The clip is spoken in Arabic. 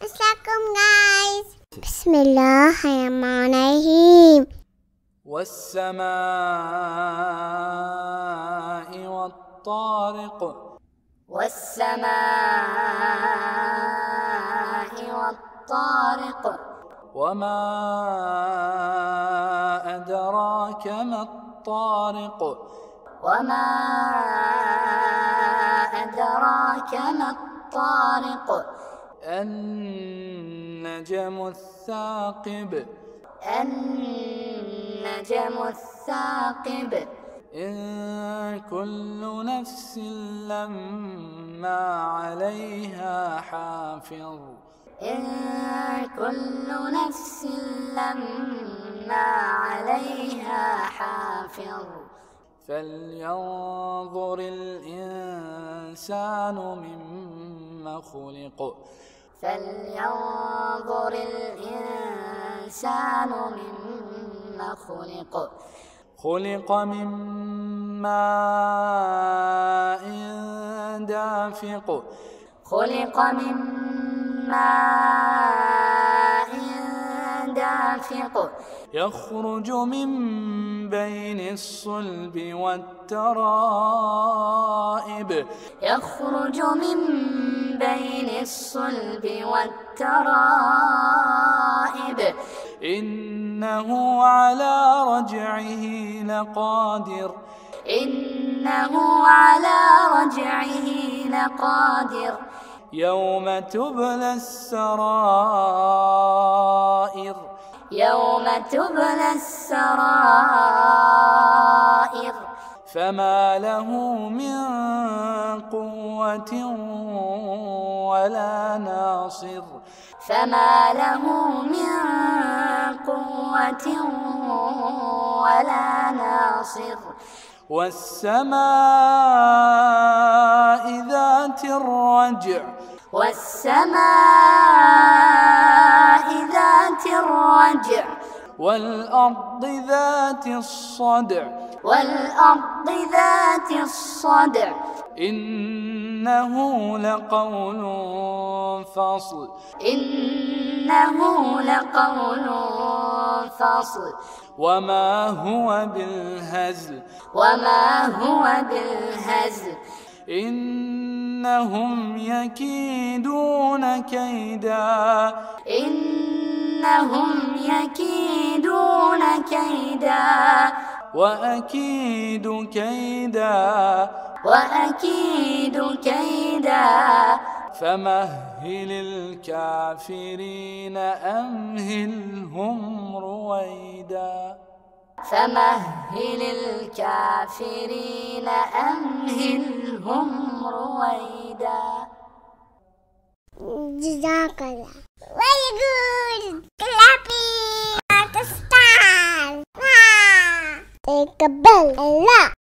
Assalamualaikum guys. Bismillahirrahmanirrahim. والسماء والطارق والسماء والطارق وما أدراك ما الطارق وما أدراك ما الطارق النجم الثاقب. النجم الثاقب. إن كل نفس لما عليها حافظ. إن كل نفس لما عليها حافظ. فلينظر الإنسان مما خلق. فلينظر الإنسان مما خلق خلق من ماء دافق خلق من ماء دافق يخرج من بين الصلب والترائب يخرج من بين الصلب والترائب. إنه على رجعه لقادر. إنه على رجعه لقادر. يوم تبلى السرائر. يوم تبلى السرائر. فما له من قوة ولا ناصر فما له من قوة ولا ناصر والسماء ذات الرجع والسماء ذات الرجع والأرض ذات الصدع والأرض ذات الصدع. إنه لقول فصل. إنه لقول فصل. وما هو بالهزل. وما هو بالهزل. إنهم يكيدون كيدا. إنهم يكيدون كيدا. وأكيد كيدا وأكيد كيدا فمهل الكافرين أمهلهم رويدا فمهل الكافرين أمهلهم رويدا Jazakallah. Very good. Make a bell, a lot.